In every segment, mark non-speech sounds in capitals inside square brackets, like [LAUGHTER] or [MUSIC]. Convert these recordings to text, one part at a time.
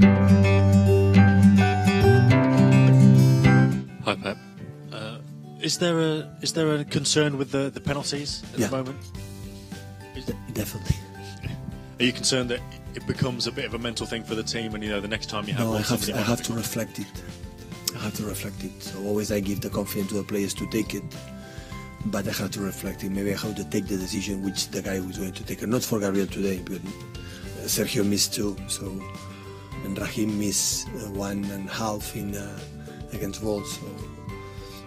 Hi, Pep. Uh, is there a is there a concern with the, the penalties at yeah. the moment? There... Definitely. Are you concerned that it becomes a bit of a mental thing for the team, and you know the next time you have no, I have, I have to reflect it. I have to reflect it. So always I give the confidence to the players to take it, but I have to reflect it. Maybe I have to take the decision which the guy was going to take. Not for Gabriel today, but Sergio missed too, so and Raheem missed uh, one and a half in uh, against Wolves. So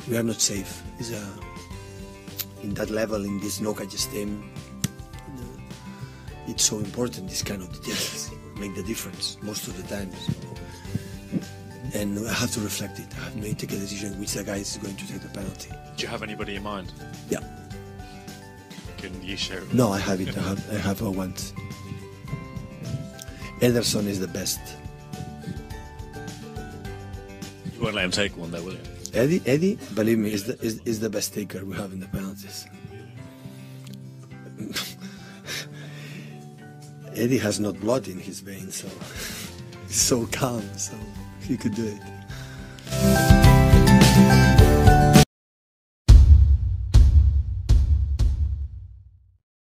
we are not safe. It's a, in that level in this knockout system. It's so important. This kind of details make the difference most of the time. So and I have to reflect it. I have to take a decision which the guy is going to take the penalty. Do you have anybody in mind? Yeah. Can you share? it? No, I have it. I have, I have a one. Ederson is the best. You won't let him take one, though, will you? Eddie, Eddie, believe me, is the is, is the best taker we have in the penalties. [LAUGHS] Eddie has not blood in his veins, so [LAUGHS] he's so calm, so he could do it.